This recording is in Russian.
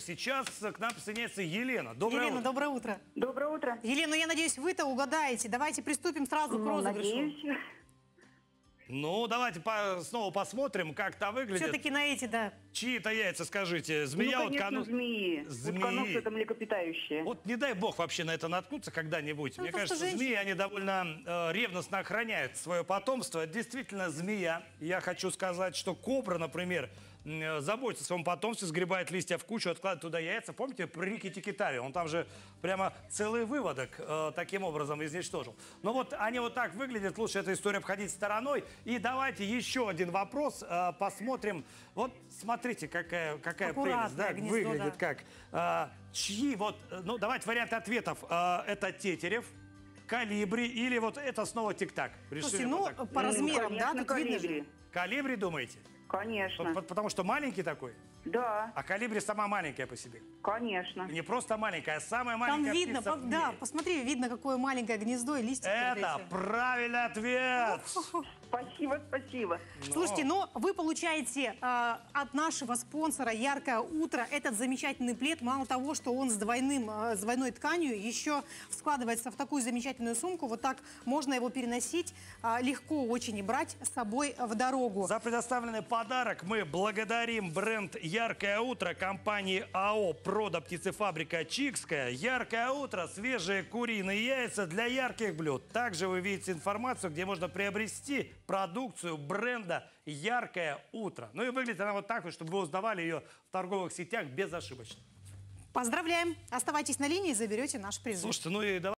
Сейчас к нам присоединяется Елена. Доброе Елена, утро. доброе утро. Доброе утро. Елена, ну я надеюсь, вы-то угадаете. Давайте приступим сразу к Ну, розыгрышу. надеюсь. Ну, давайте по- снова посмотрим, как это выглядит. Все-таки на эти, да. Чьи-то яйца, скажите. Ну, Змея, конечно, утконос- змеи. Змеи. Утконос это млекопитающее. Вот не дай бог вообще на это наткнуться когда-нибудь. Ну, Мне кажется, женщины- змеи, они довольно э, ревностно охраняют свое потомство. Это действительно змея. Я хочу сказать, что кобра, например, заботится о своем потомстве, сгребает листья в кучу, откладывает туда яйца. Помните при Рике Тикитаве? Он там же прямо целый выводок э, таким образом изничтожил. Но вот они вот так выглядят. Лучше эту историю обходить стороной. И давайте еще один вопрос э, посмотрим. Вот смотрите, какая, какая прелесть. Да, гнездо, выглядит да. как. А, чьи вот, э, ну давайте варианты ответов. А, это Тетерев, Калибри или вот это снова Тик-Так? Слушайте, вот ну, так. по Ну, размерам, да, конечно, тут видно колибри. же. Калибри, думаете? Конечно. Потому что маленький такой, Да, а Калибри сама маленькая по себе. конечно. И не просто маленькая, а самая Там маленькая видно, птица по- в да, мире. посмотри, видно, какое маленькое гнездо и листья. Это правильный ответ! Спасибо, спасибо. Слушайте, ну вы получаете э, от нашего спонсора «Яркое утро» этот замечательный плед. Мало того, что он с, двойным, э, с двойной тканью, еще складывается в такую замечательную сумку. Вот так можно его переносить э, легко очень и брать с собой в дорогу. За предоставленный подарок мы благодарим бренд «Яркое утро» компании АО «Прода птицефабрика Чикская». «Яркое утро» – свежие куриные яйца для ярких блюд. Также вы видите информацию, где можно приобрести продукцию бренда «Яркое утро». Ну и выглядит она вот так, вот, чтобы вы узнавали ее в торговых сетях безошибочно. Поздравляем! Оставайтесь на линии и заберете наш приз. Слушайте, ну и давай.